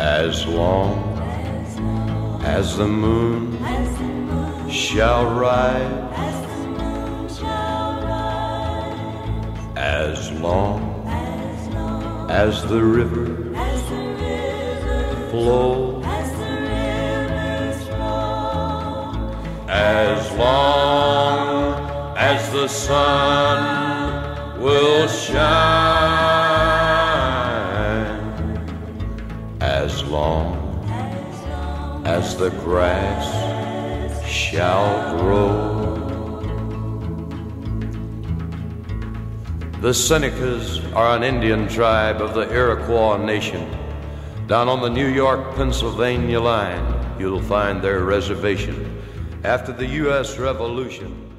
As long as the moon shall rise, as long as the river flows, as long as the sun will shine. As long as the grass shall grow. The Senecas are an Indian tribe of the Iroquois Nation. Down on the New York Pennsylvania line, you'll find their reservation. After the U.S. Revolution,